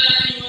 Amen.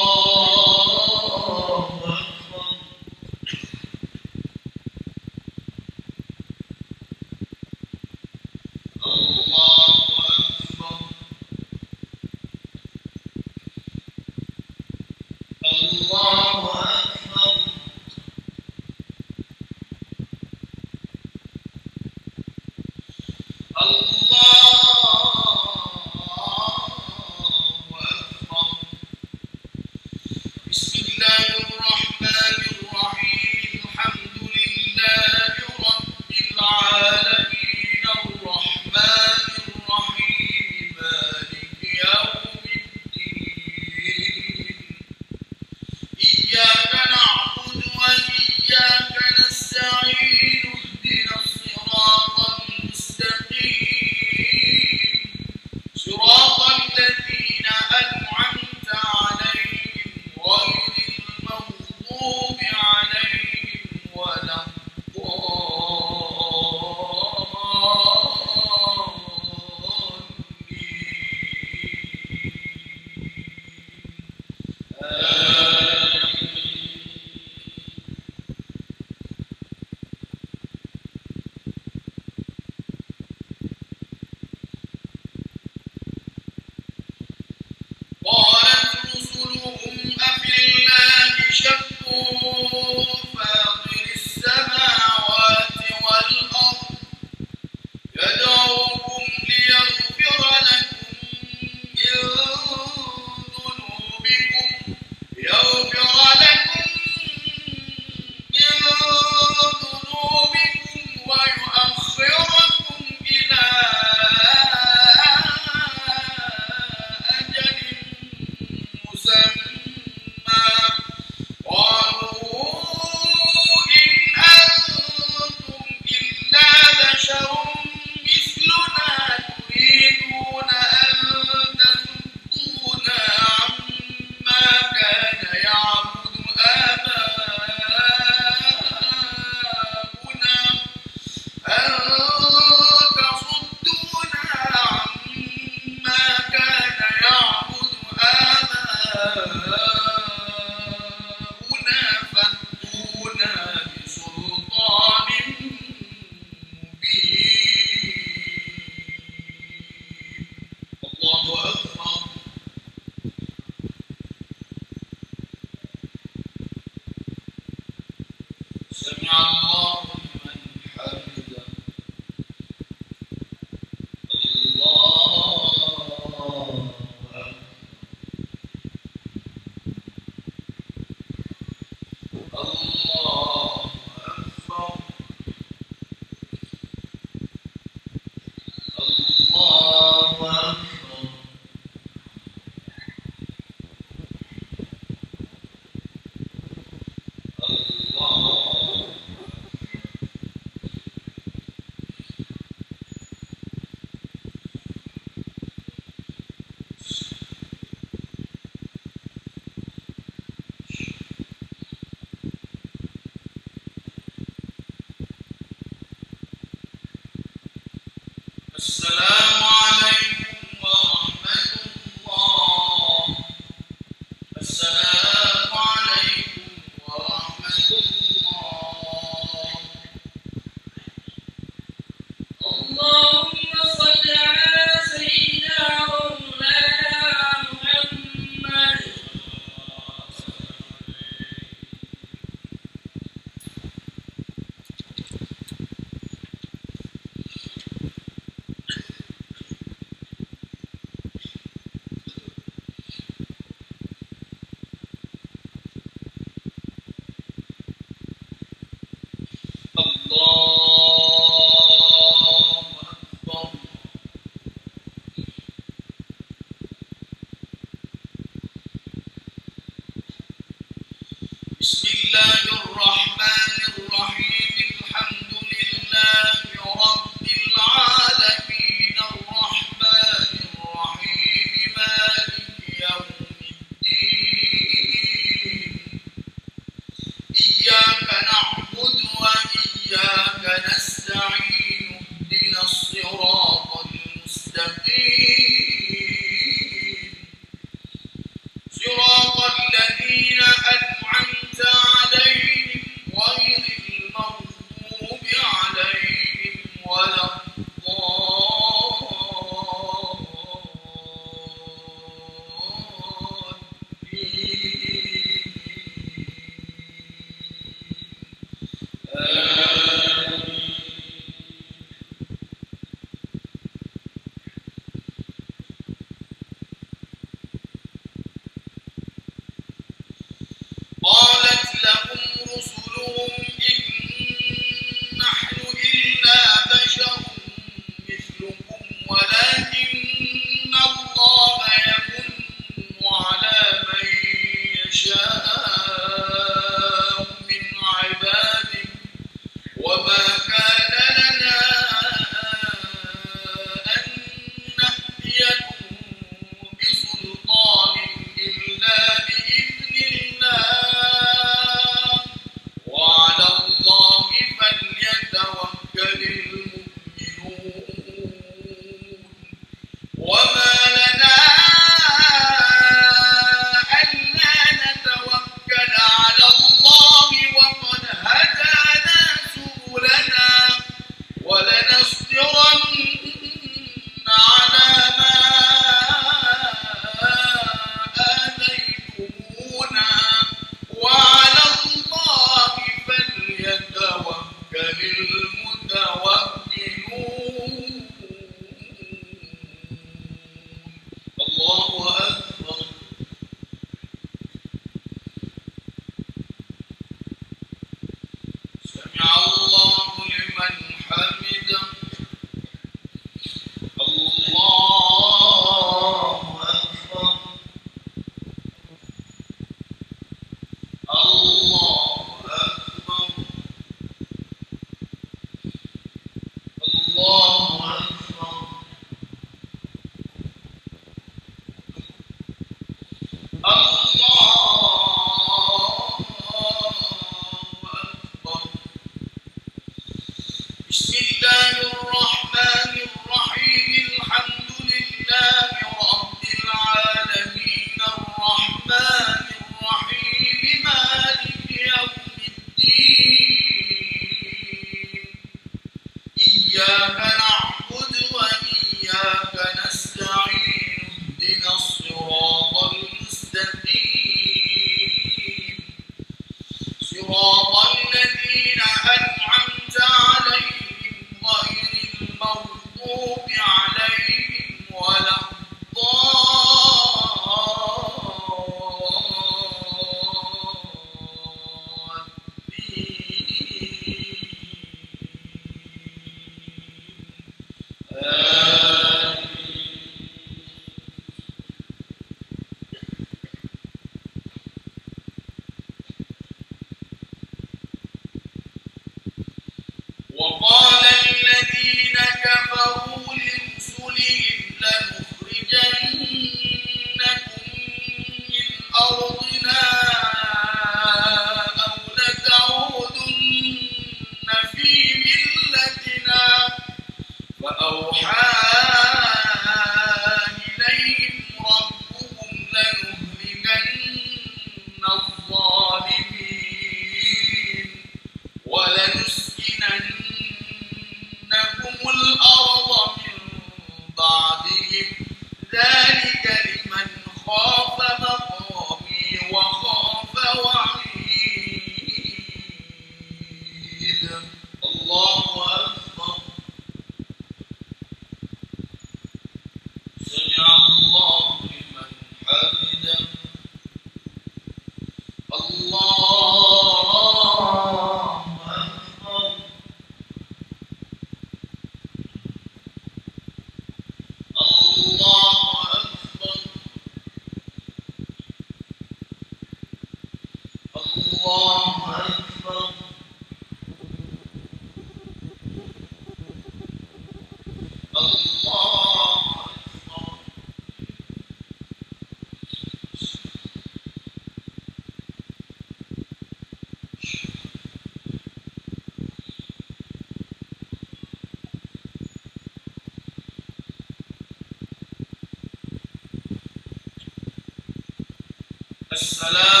السلام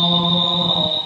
Oh.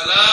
السلام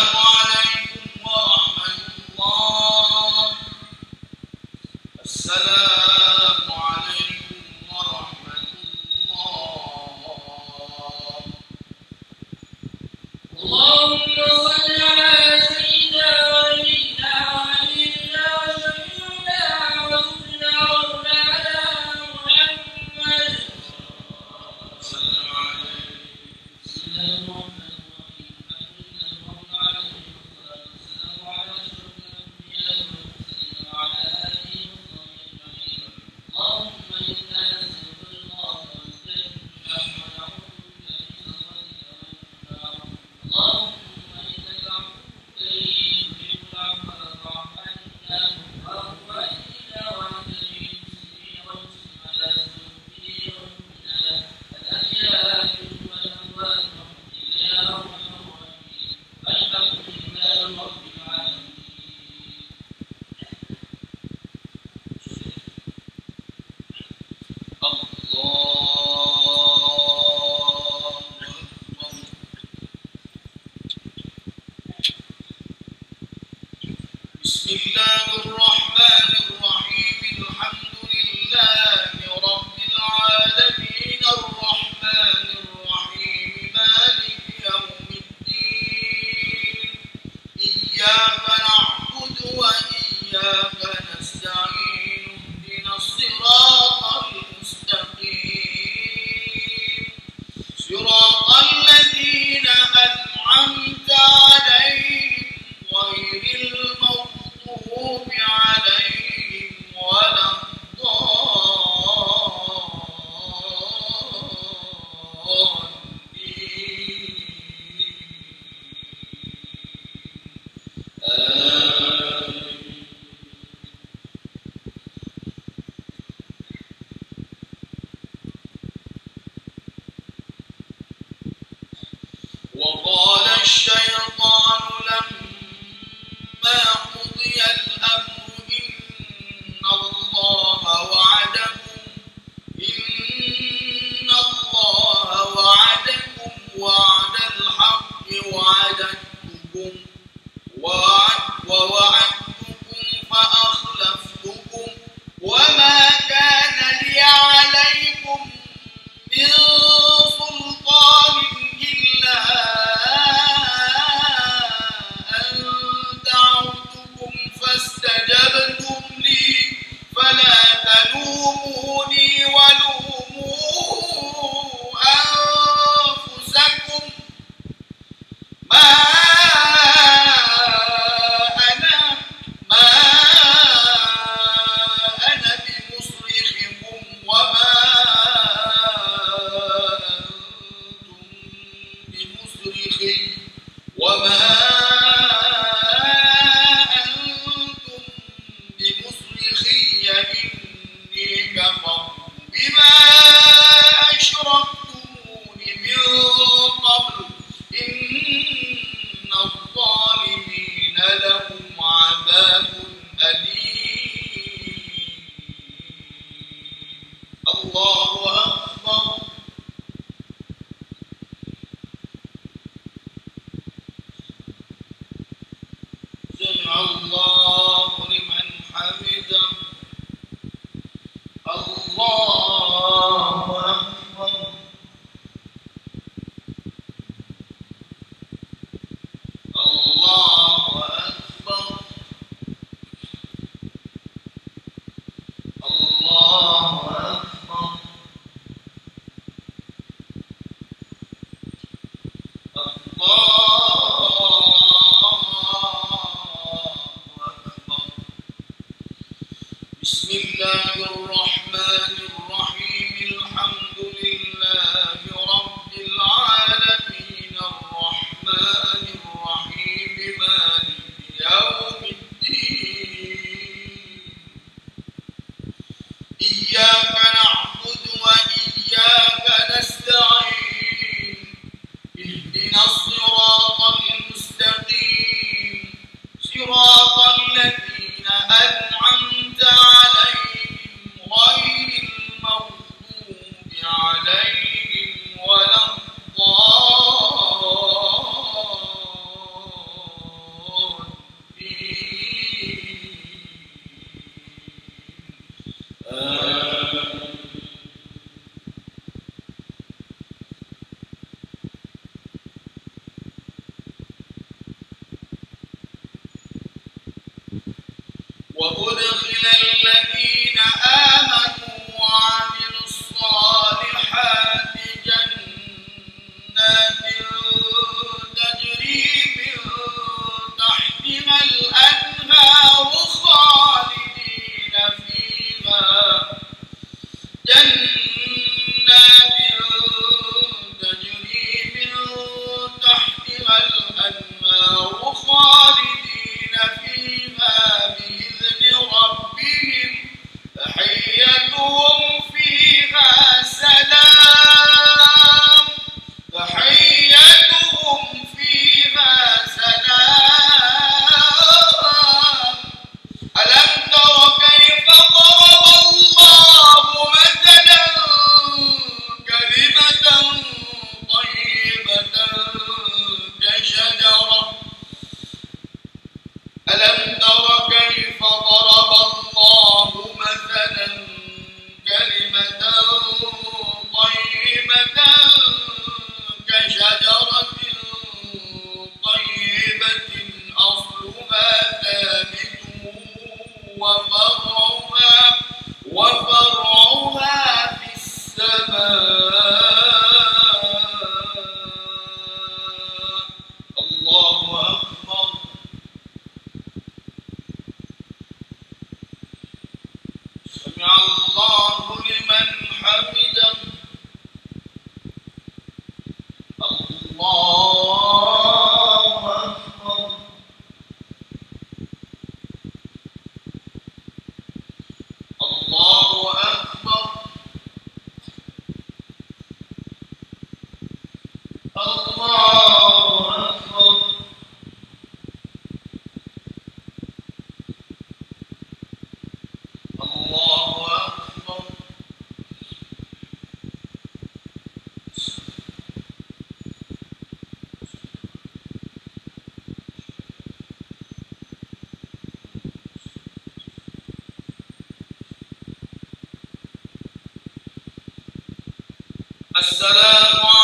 السلام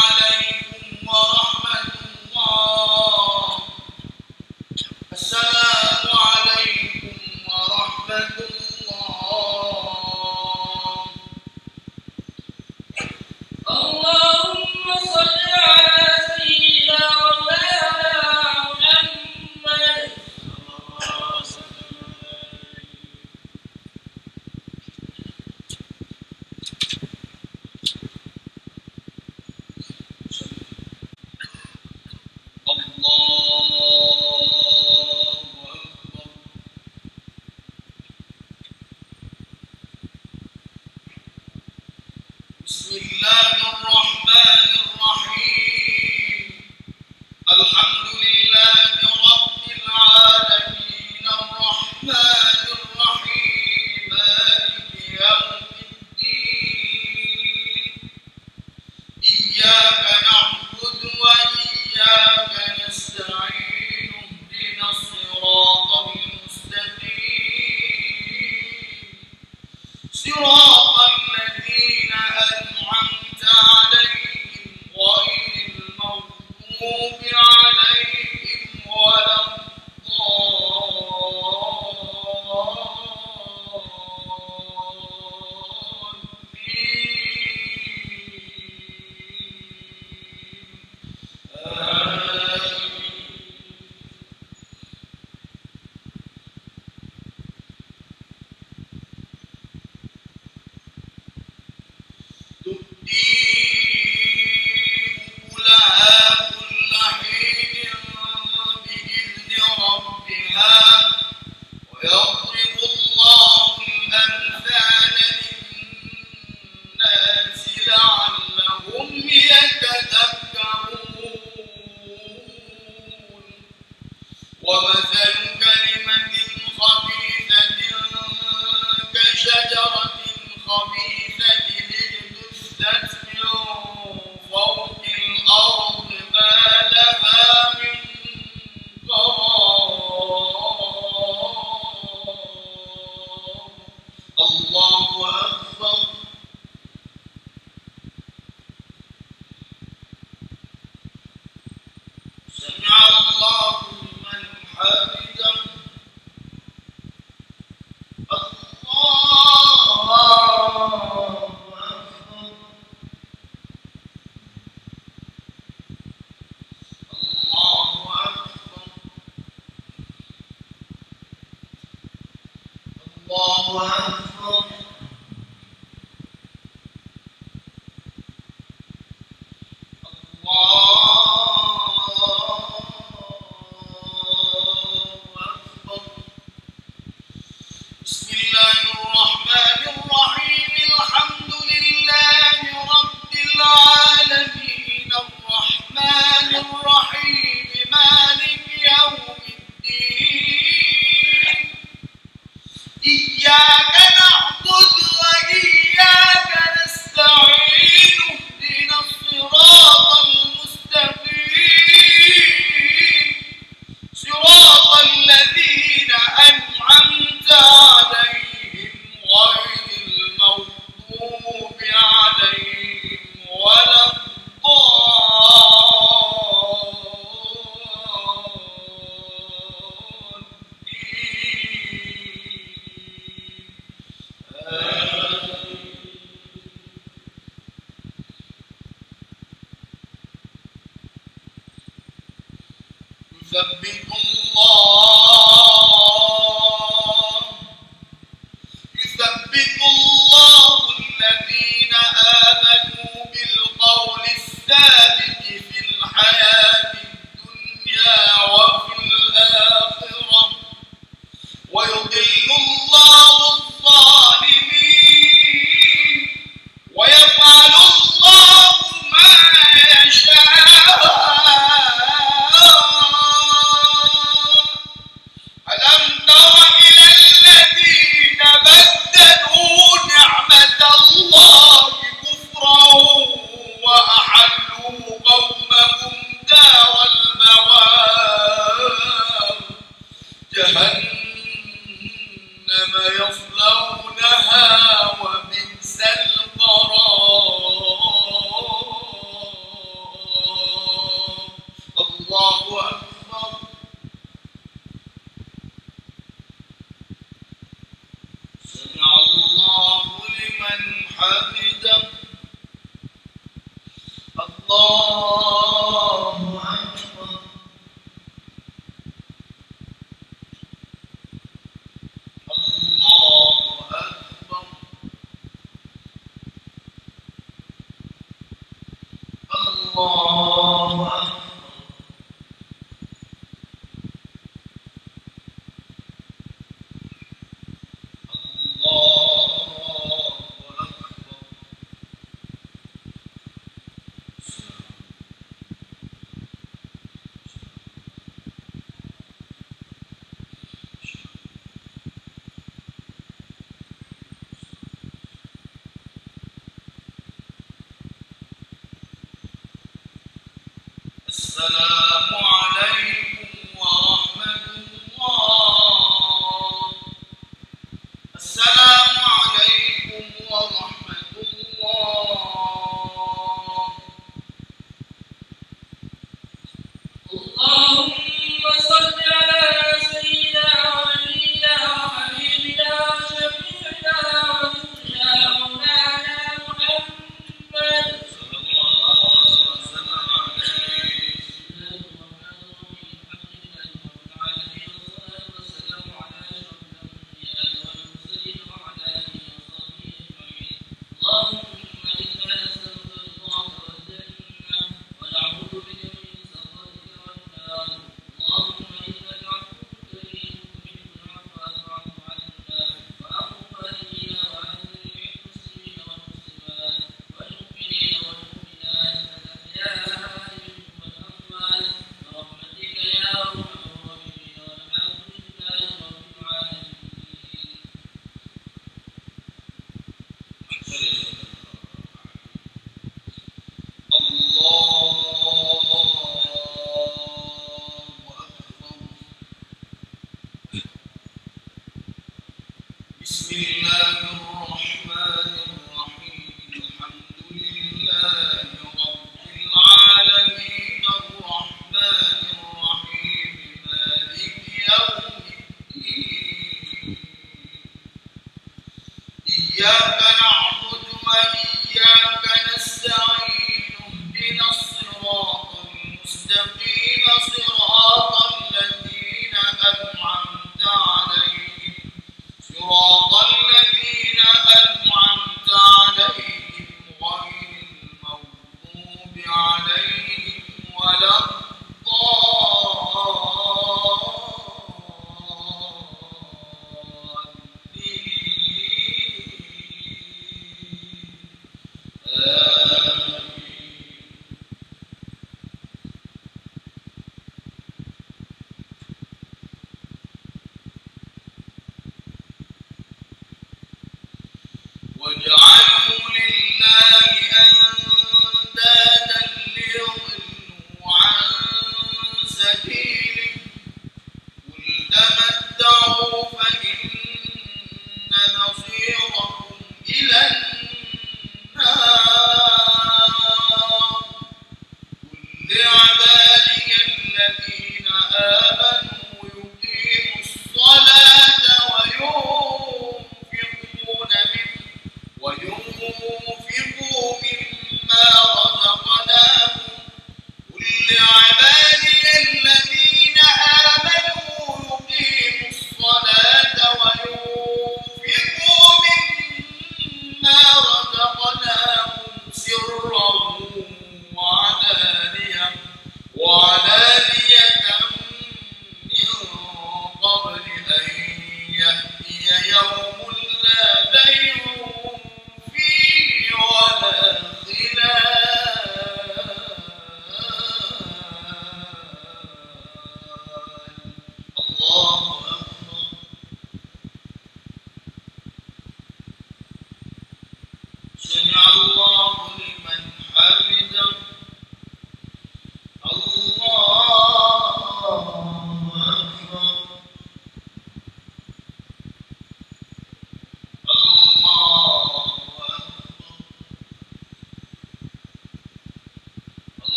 السلام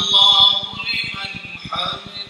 الله لمن حمده.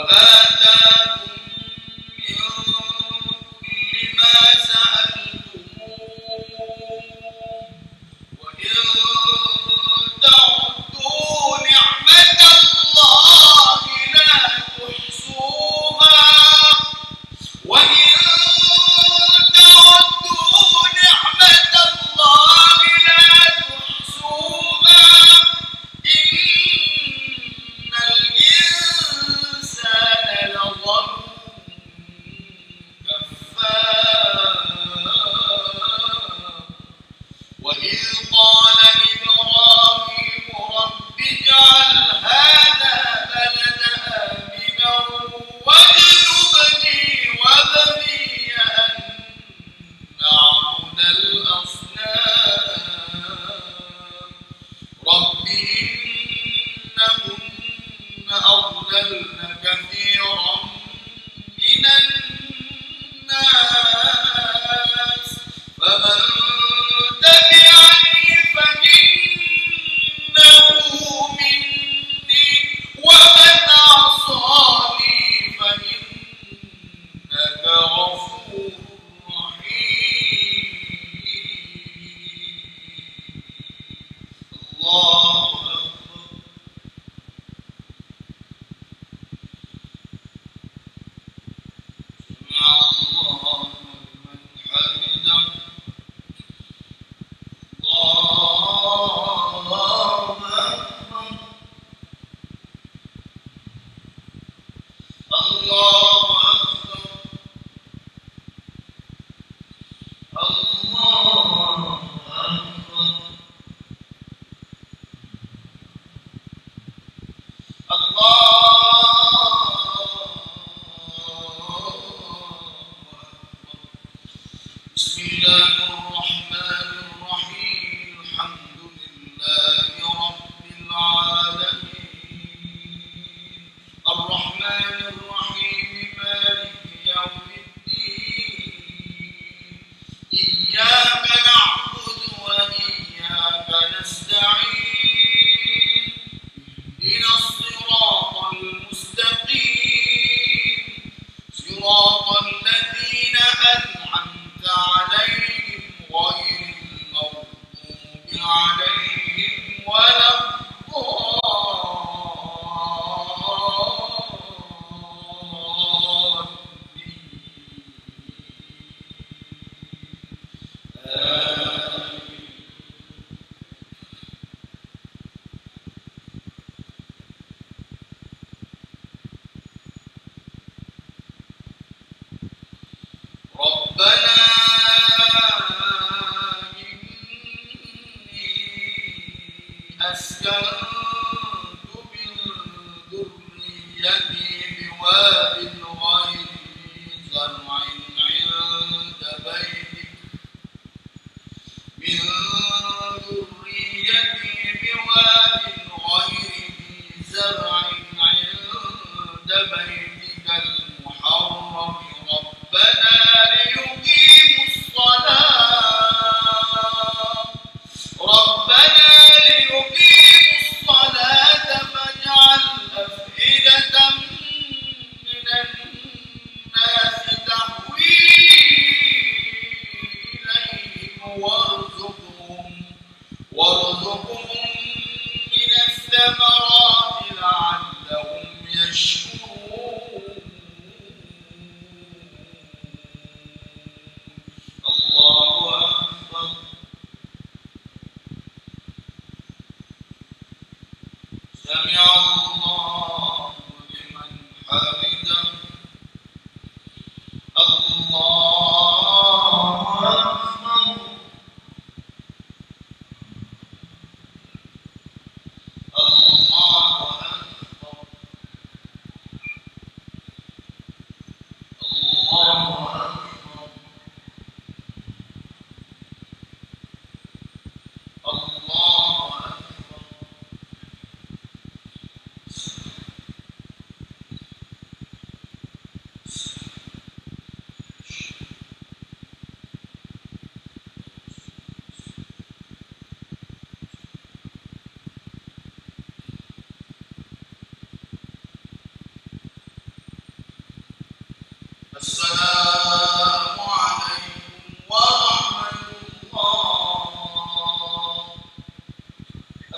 وما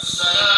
السلام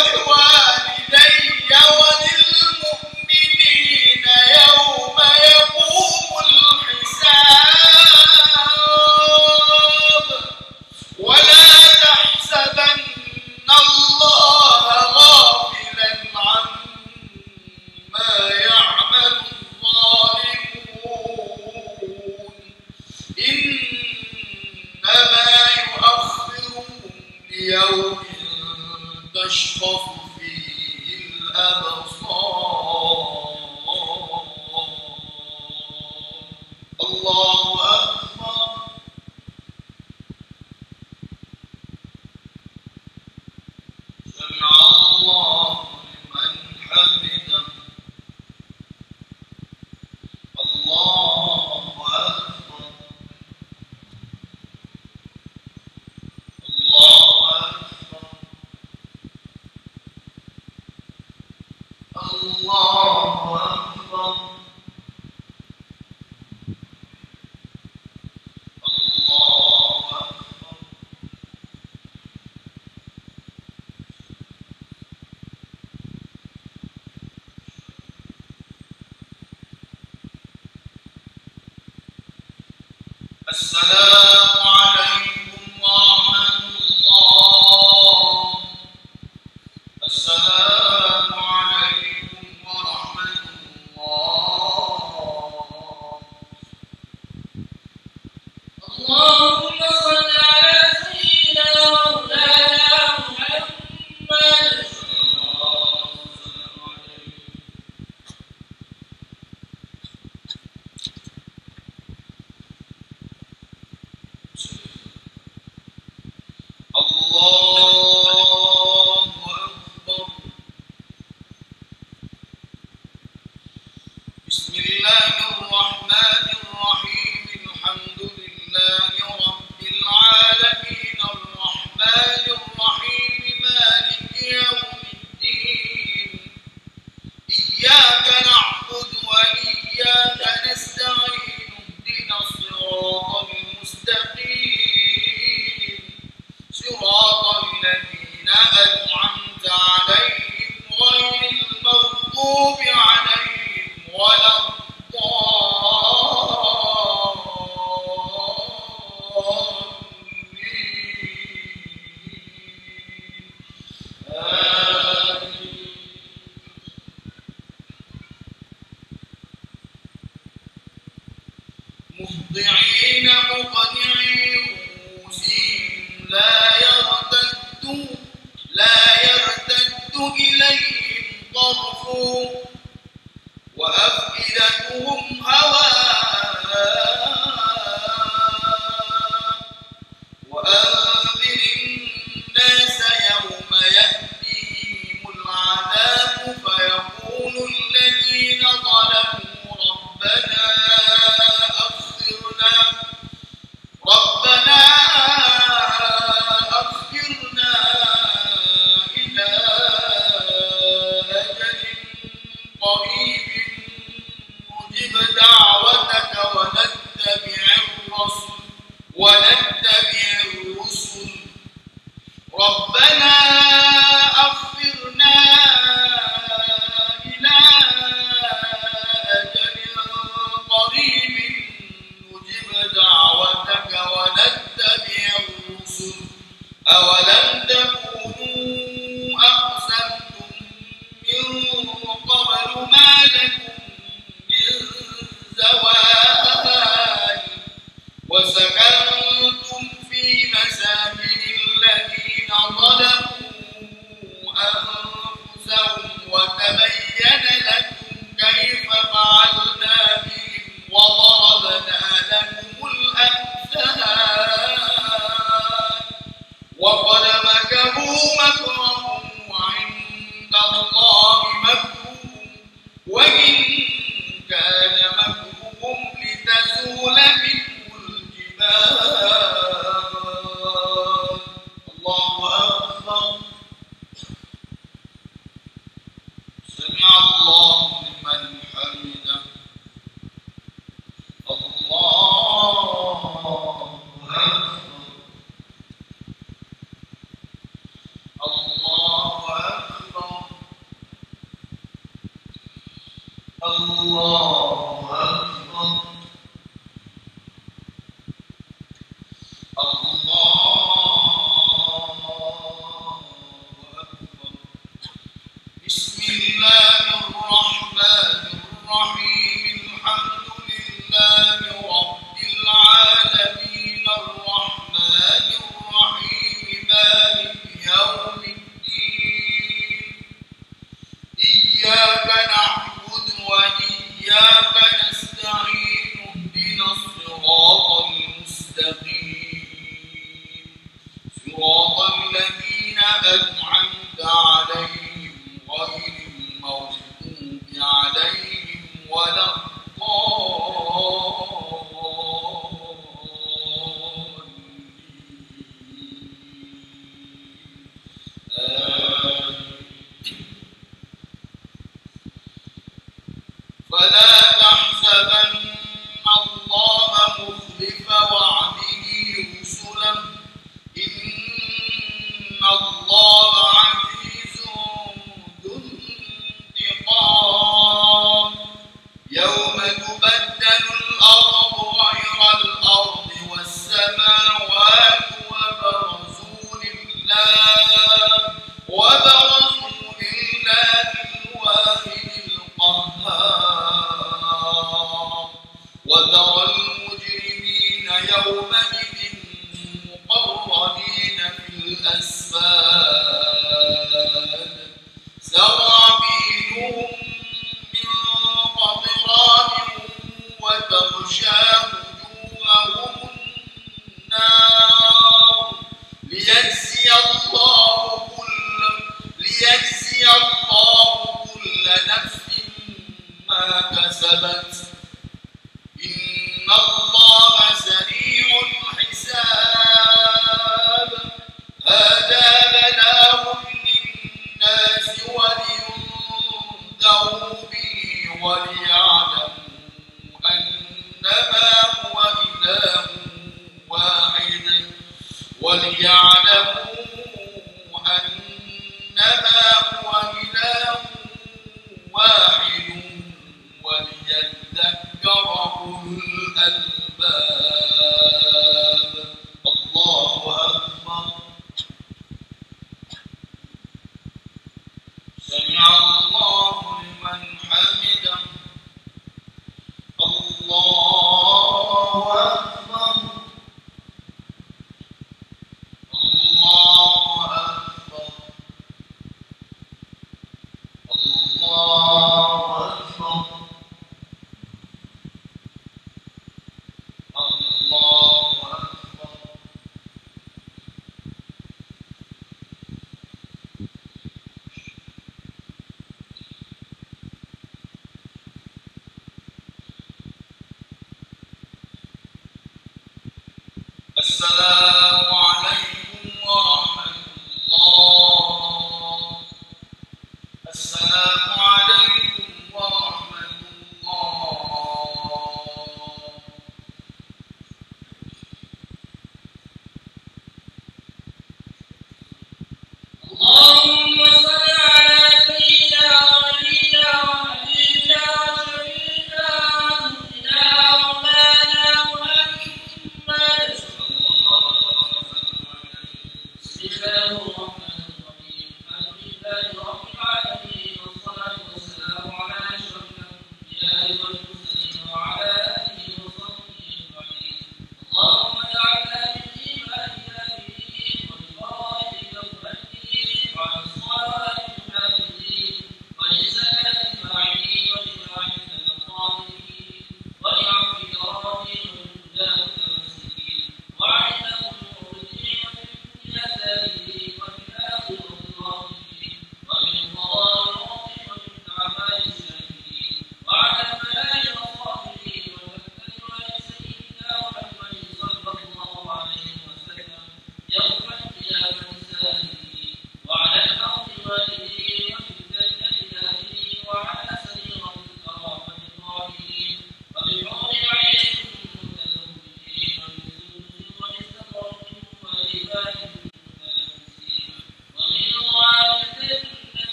Look the.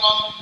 minimum